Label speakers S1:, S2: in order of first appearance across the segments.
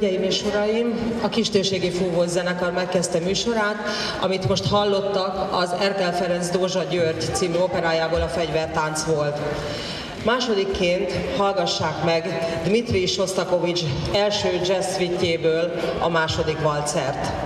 S1: Hölgyeim és uraim, a Kistőségi Fúvós Zenekar megkezdte műsorát, amit most hallottak, az Erkel Ferenc Dózsa György című operájából a fegyvertánc volt. Másodikként hallgassák meg Dmitri Shostakovich első jazz a második valcert.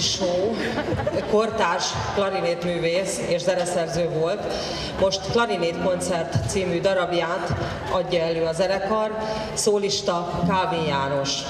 S1: Show kortárs klarinétművész és zeneszerző volt. Most Klarinét koncert című darabját adja elő a zenekar, szólista Kávin János.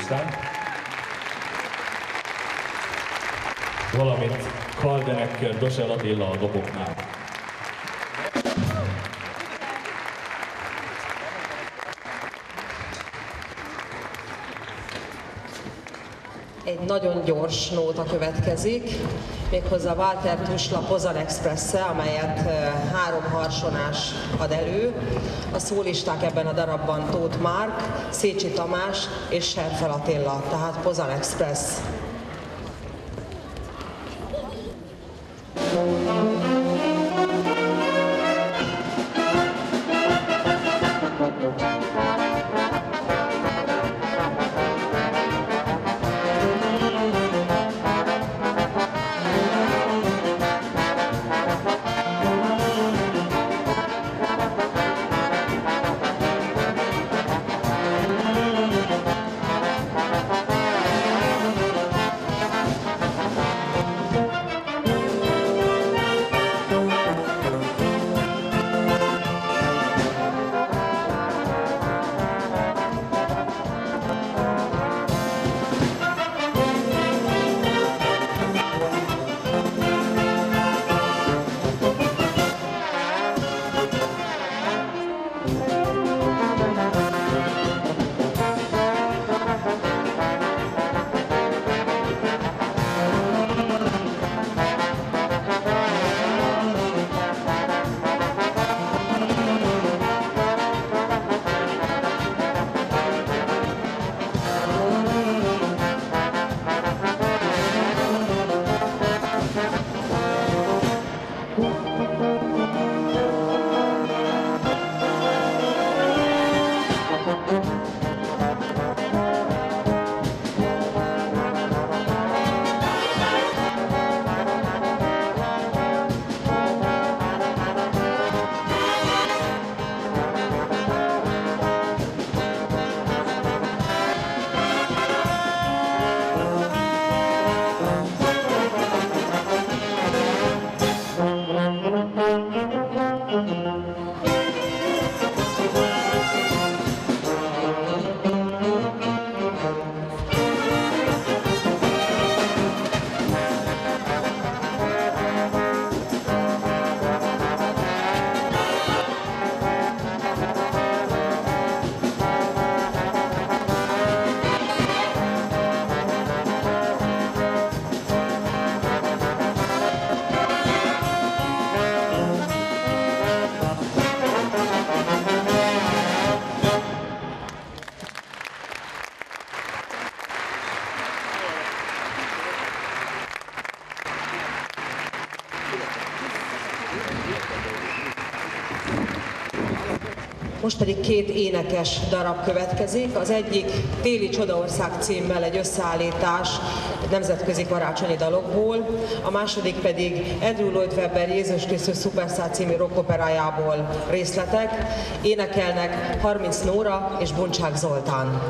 S2: Szólistán. Valamint Kaldenekkel Dosel Attila a doboknál.
S1: Egy nagyon gyors nóta következik, méghozzá Walter Tusla Pozan express amelyet három harsonás ad elő. A szólisták ebben a darabban Tóth Márk, Szécsi Tamás és Serfel Attila, tehát Pozan Express. Most pedig két énekes darab következik. Az egyik Téli Csodaország címmel egy összeállítás nemzetközi karácsonyi dalokból, a második pedig Andrew Lloyd Webber Jézus Krisztus Superstar című rockoperájából részletek. Énekelnek 30 Nóra és Buncsák Zoltán.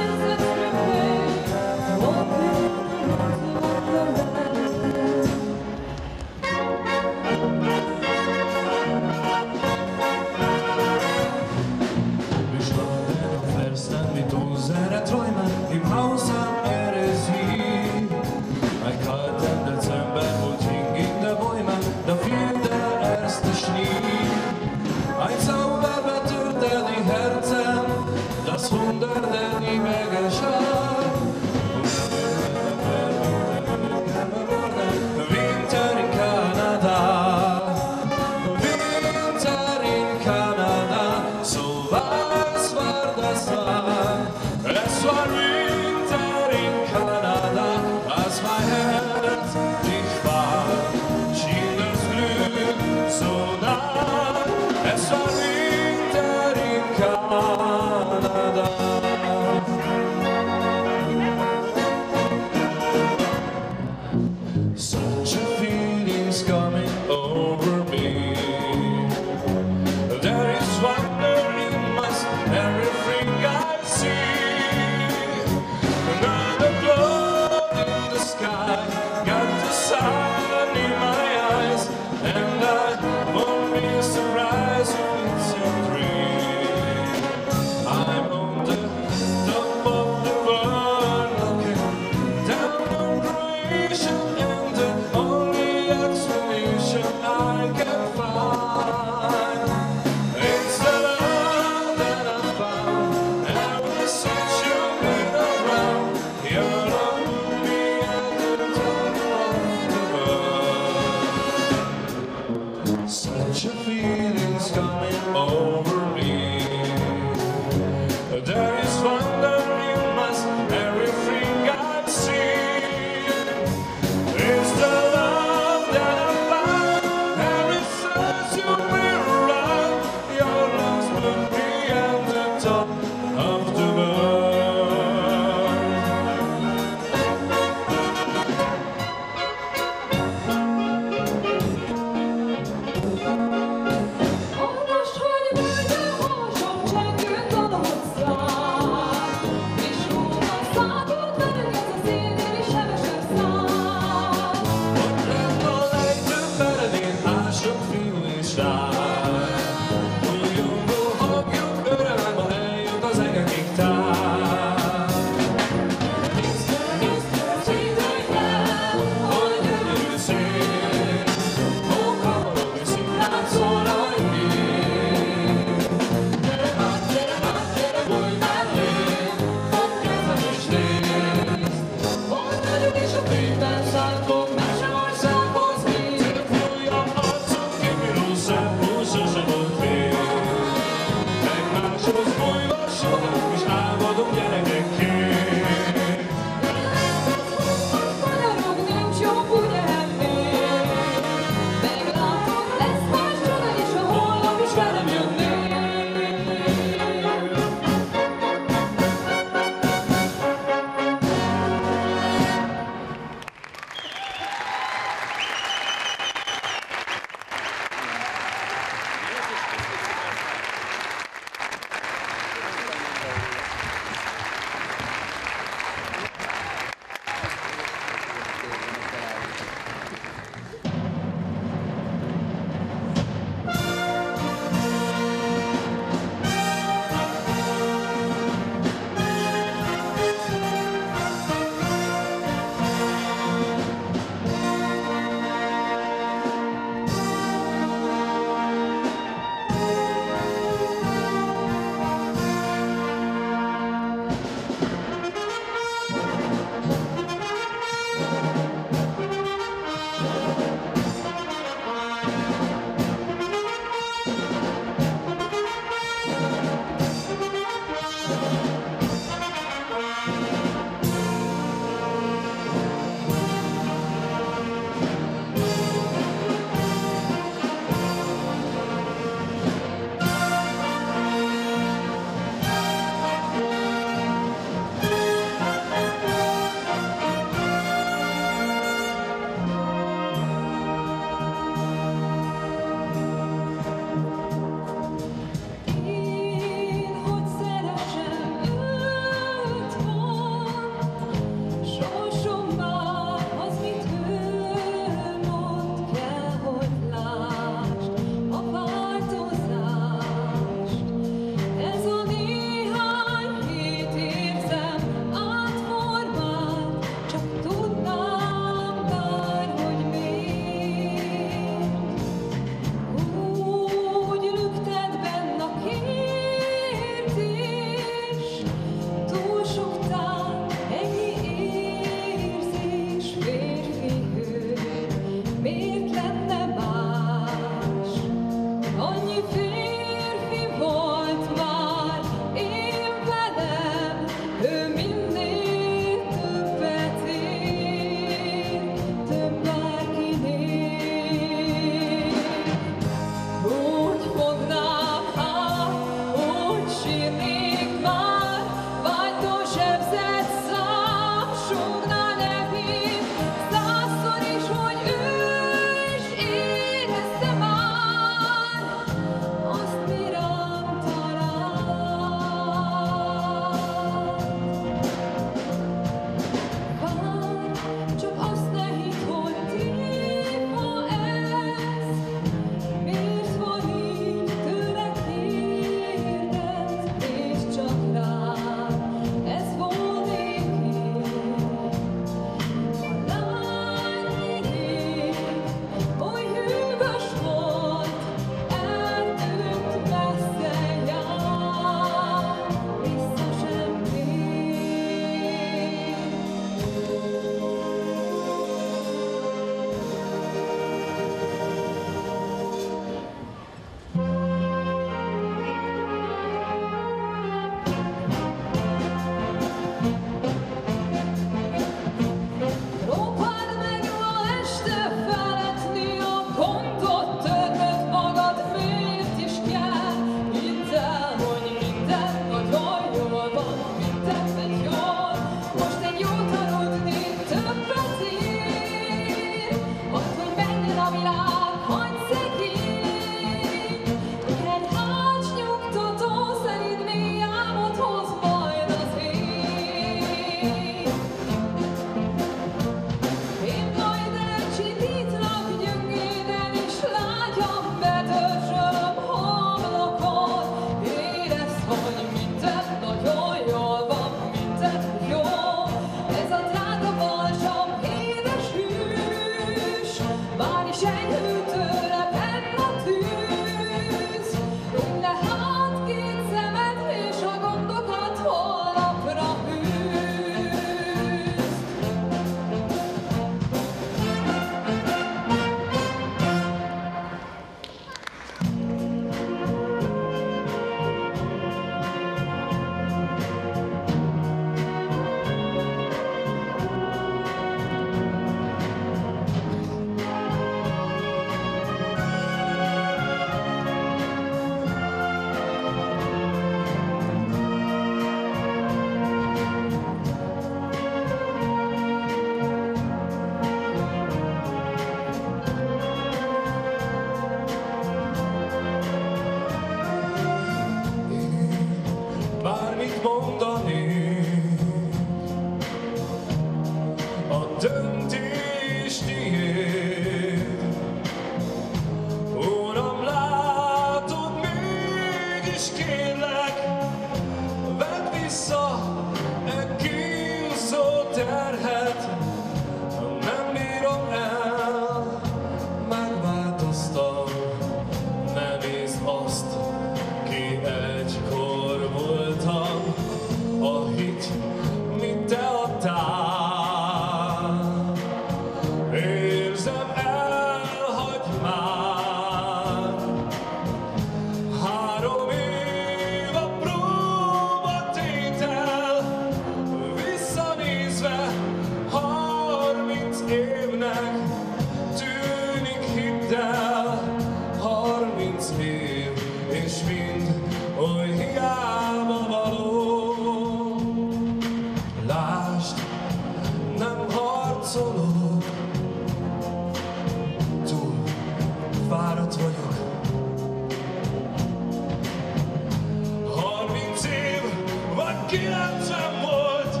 S3: kilencem volt,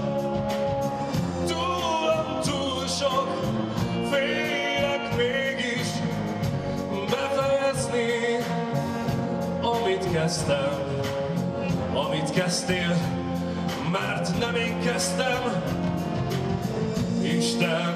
S3: túlom túl sok, félek mégis befejezni, amit kezdtem, amit kezdtél, mert nem én kezdtem, Isten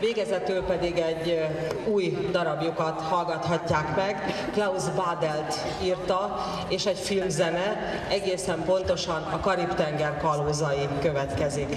S1: Végezetül pedig egy új darabjukat hallgathatják meg. Klaus Badelt írta, és egy filmzene, egészen pontosan a Karib-tenger kalózai következik.